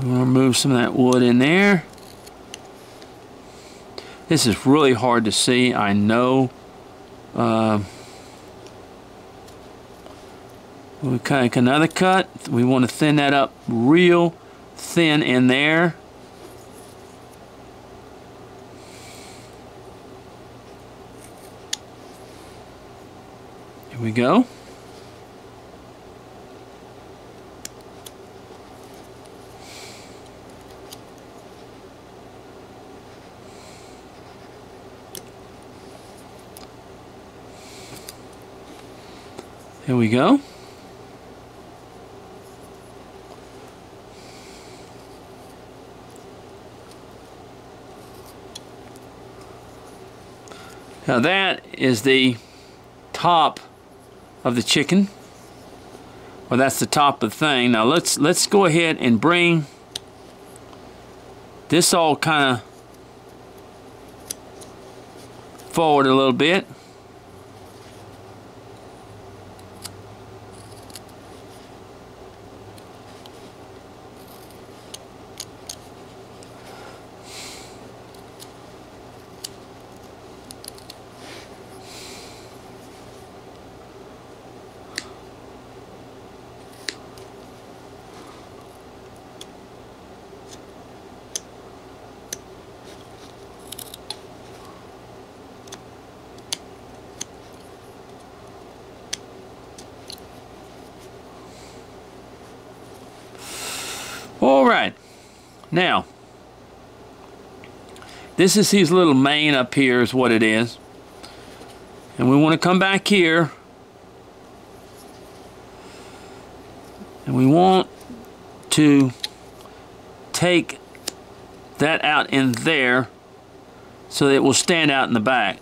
Remove some of that wood in there. This is really hard to see, I know. Uh, we take another cut. We want to thin that up real thin in there. Here we go. Here we go. Now that is the top of the chicken. Well, that's the top of the thing. Now let's let's go ahead and bring this all kind of forward a little bit. All right. Now, this is his little mane up here is what it is. And we want to come back here. And we want to take that out in there so that it will stand out in the back.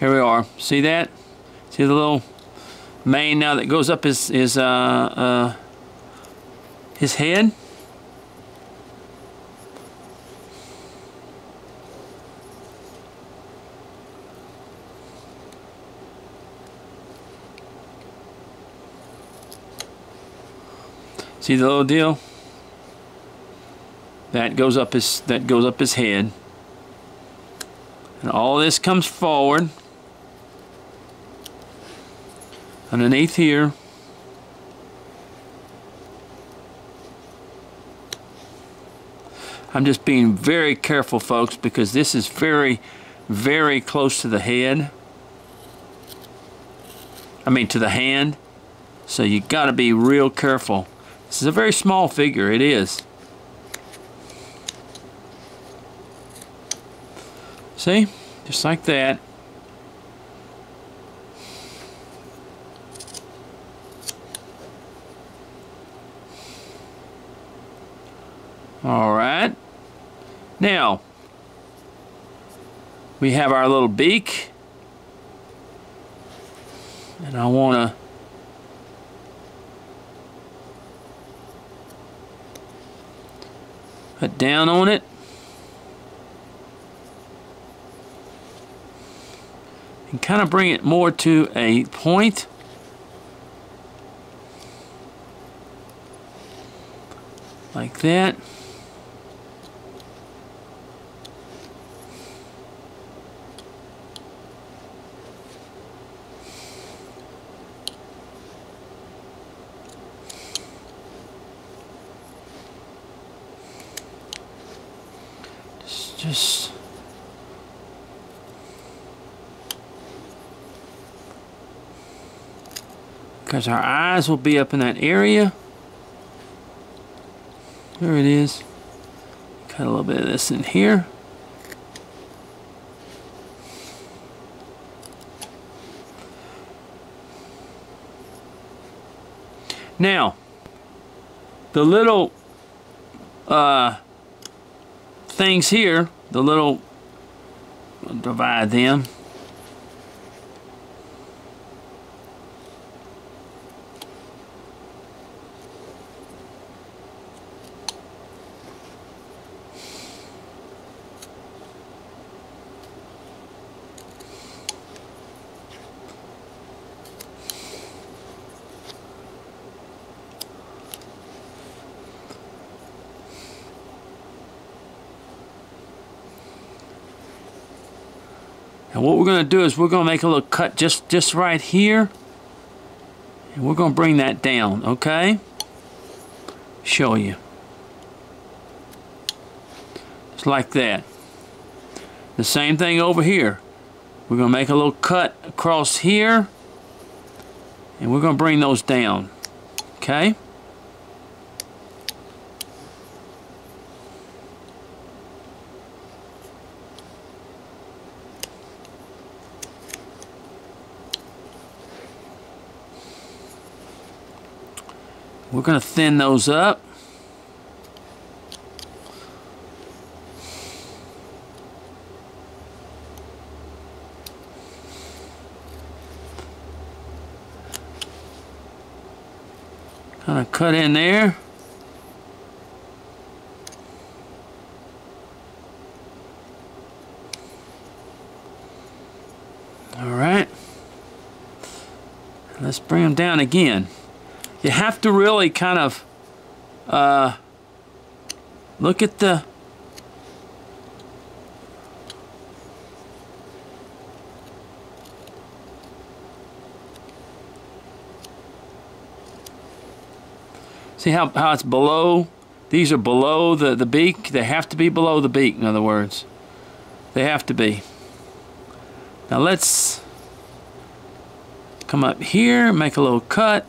Here we are. See that? See the little mane now that goes up his his uh, uh, his head. See the little deal? That goes up his that goes up his head. And all this comes forward underneath here. I'm just being very careful folks because this is very very close to the head. I mean to the hand. So you got to be real careful. This is a very small figure. It is. See? Just like that All right. Now, we have our little beak. And I want to put down on it. And kind of bring it more to a point. Like that. Just because our eyes will be up in that area. There it is. Cut a little bit of this in here. Now the little uh, things here, the little, divide them. Now what we're going to do is we're going to make a little cut just, just right here. And we're going to bring that down, okay? Show you. Just like that. The same thing over here. We're going to make a little cut across here. And we're going to bring those down. Okay? We're going to thin those up. Kind of cut in there. All right. Let's bring them down again you have to really kind of uh, look at the see how, how it's below these are below the, the beak. They have to be below the beak in other words. They have to be. Now let's come up here make a little cut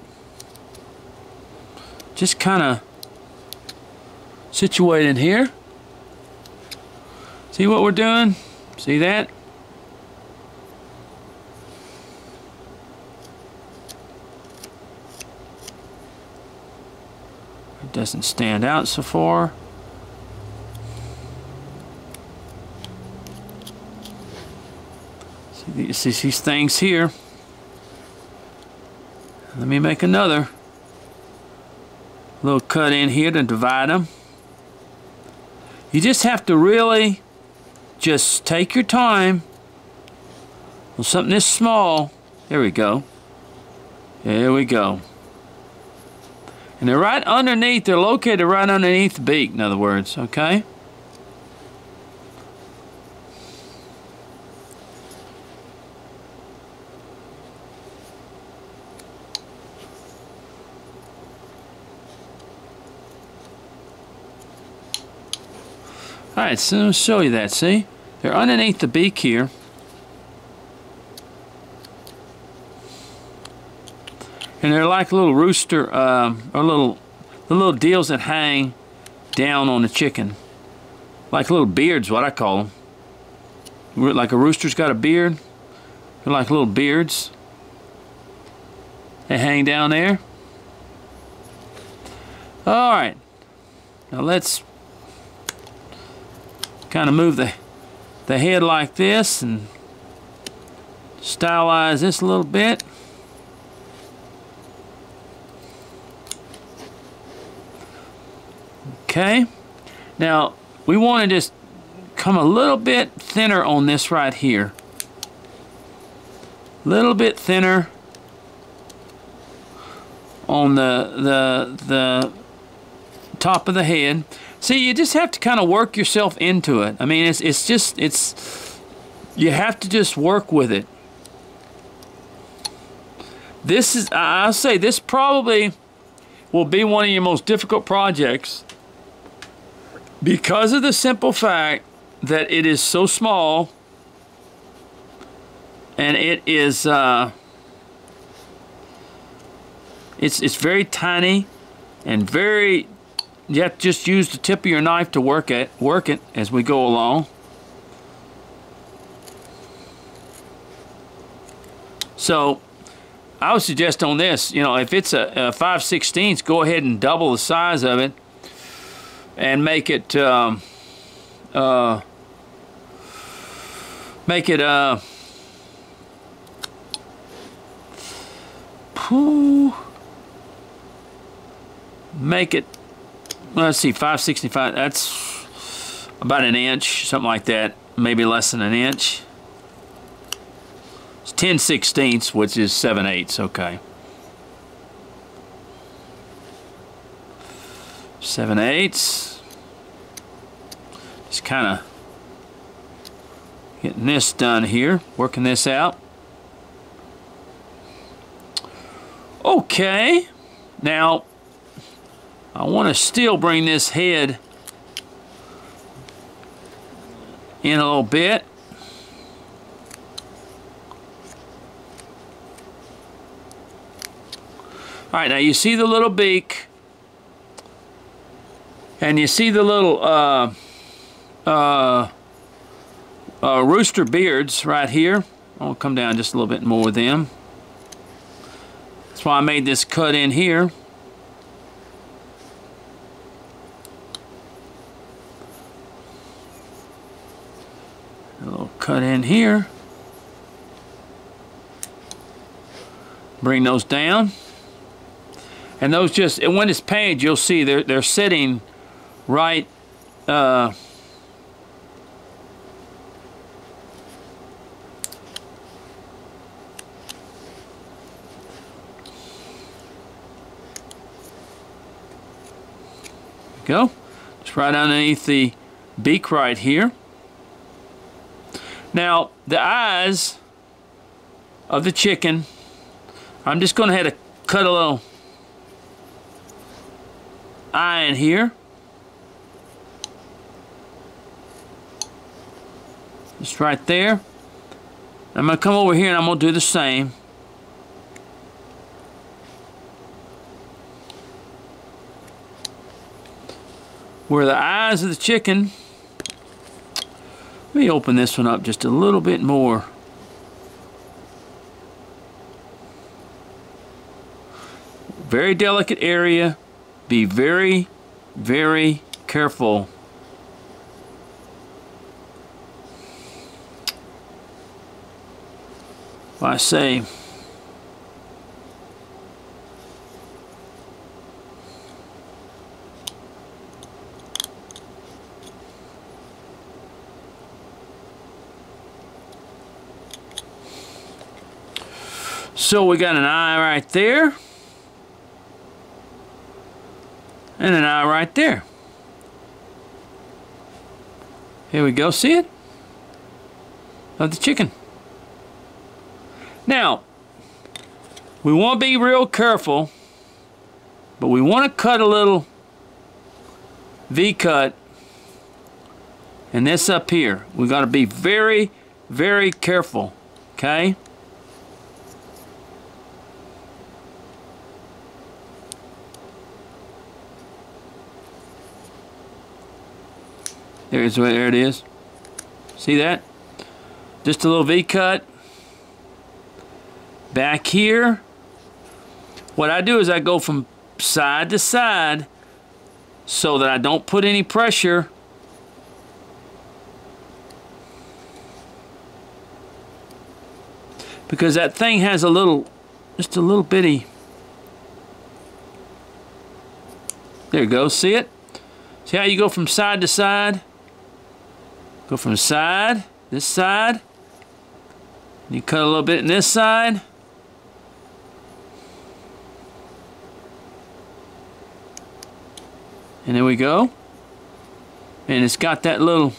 just kind of situated here. See what we're doing? See that? It doesn't stand out so far. See, see these things here. Let me make another little cut in here to divide them. You just have to really just take your time on something this small. There we go. There we go. And they're right underneath, they're located right underneath the beak, in other words, okay? Alright, so me show you that, see? They're underneath the beak here. And they're like little rooster, uh, or little, the little deals that hang down on the chicken. Like little beards, what I call them. Like a rooster's got a beard. They're like little beards. They hang down there. Alright. Now let's kind of move the, the head like this and stylize this a little bit. Okay. Now, we want to just come a little bit thinner on this right here. A little bit thinner on the the the top of the head. See, you just have to kind of work yourself into it. I mean, it's, it's just, it's, you have to just work with it. This is, I'll say, this probably will be one of your most difficult projects because of the simple fact that it is so small and it is, uh, it's, it's very tiny and very you have to just use the tip of your knife to work it, work it as we go along. So I would suggest on this, you know, if it's a, a 5 16 go ahead and double the size of it and make it um, uh, make it uh, make it let's see, 565, that's about an inch, something like that, maybe less than an inch. It's 10 sixteenths, which is 7 eighths, okay. 7 eighths. Just kind of Getting this done here, working this out. Okay, now I want to still bring this head in a little bit. Alright, now you see the little beak and you see the little uh, uh, uh, rooster beards right here. I'll come down just a little bit more with them. That's why I made this cut in here. Cut in here. Bring those down. And those just, and when it's painted, you'll see they're, they're sitting right uh, go. Just right underneath the beak right here. Now, the eyes of the chicken, I'm just going to have to cut a little eye in here. Just right there. I'm going to come over here and I'm going to do the same. Where the eyes of the chicken, let me open this one up just a little bit more. Very delicate area. Be very, very careful I say So we got an eye right there. And an eye right there. Here we go. See it? Of the chicken. Now, we want to be real careful, but we want to cut a little V-cut and this up here. we got to be very, very careful, okay? There's where there it is. See that? Just a little V-cut back here. What I do is I go from side to side so that I don't put any pressure. Because that thing has a little just a little bitty. There you go. See it? See how you go from side to side go from side this side you cut a little bit in this side And there we go. And it's got that little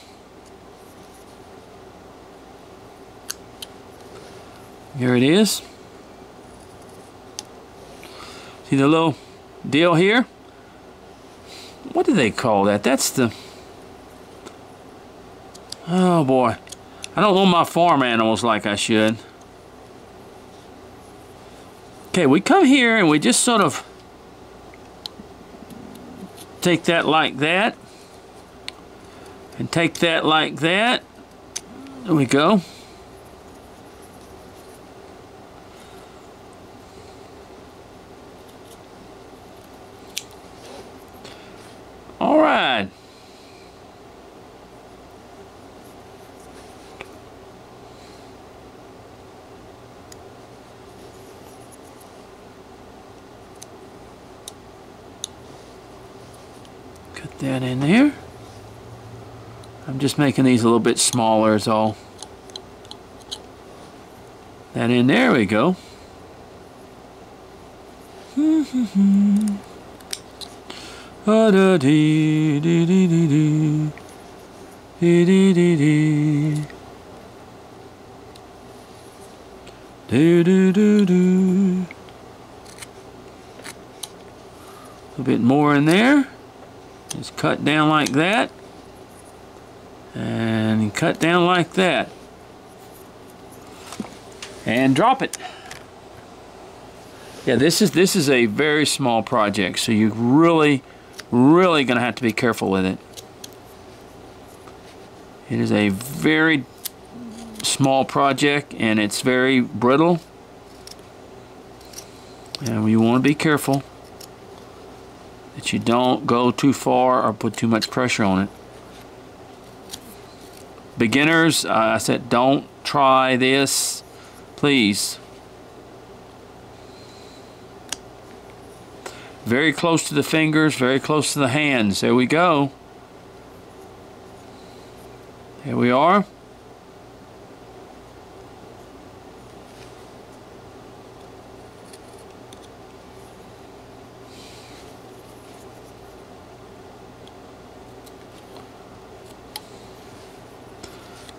Here it is. See the little deal here? What do they call that? That's the... Oh boy. I don't own my farm animals like I should. Okay, we come here and we just sort of take that like that and take that like that there we go Put that in there. I'm just making these a little bit smaller is all. That in there we go. A little bit more in there. Just cut down like that. And cut down like that. And drop it. Yeah, this is this is a very small project, so you really, really gonna have to be careful with it. It is a very small project and it's very brittle and you want to be careful that you don't go too far or put too much pressure on it. Beginners, uh, I said don't try this, please. Very close to the fingers, very close to the hands. There we go. Here we are.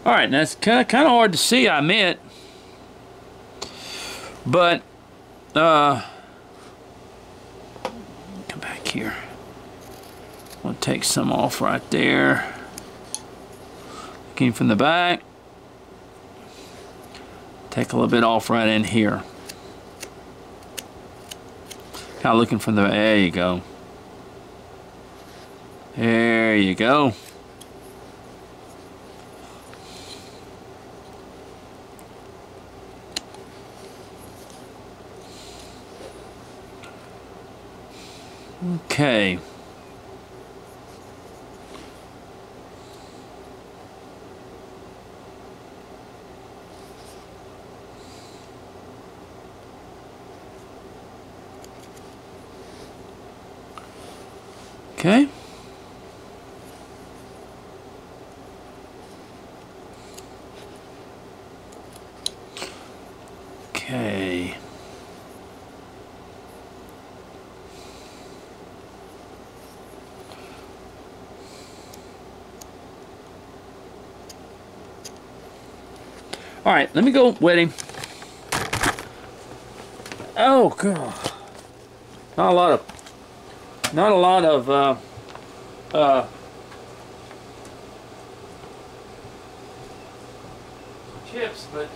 All right, now that's kind of kind of hard to see, I admit. But uh, come back here. I'll take some off right there. Looking from the back. Take a little bit off right in here. Kind of looking from the there you go. There you go. Okay. Okay. All right, let me go him. Oh god, not a lot of, not a lot of uh, uh, chips, but.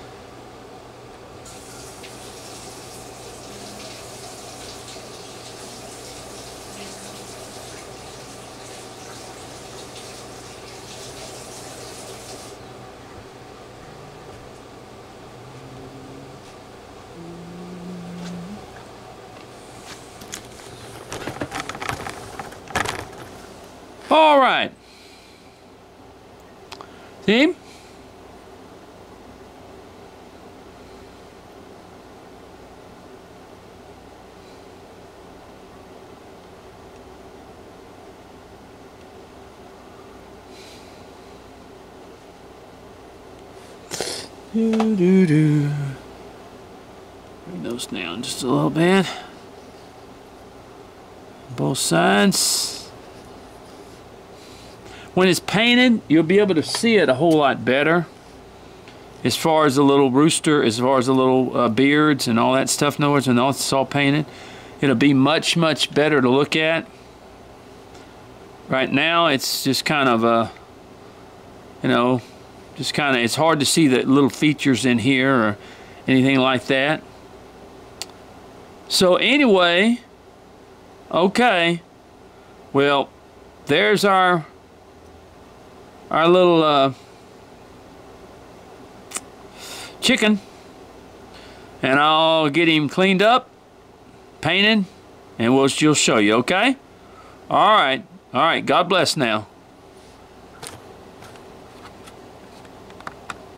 All right. See? Do do do. Bring those down just a little bit. Both sides. When it's painted, you'll be able to see it a whole lot better. As far as the little rooster, as far as the little uh, beards and all that stuff, other words, when it's all painted, it'll be much, much better to look at. Right now, it's just kind of a, you know, just kind of, it's hard to see the little features in here or anything like that. So anyway, okay, well, there's our our little uh, chicken. And I'll get him cleaned up painted and we'll, we'll show you okay? All right. All right. God bless now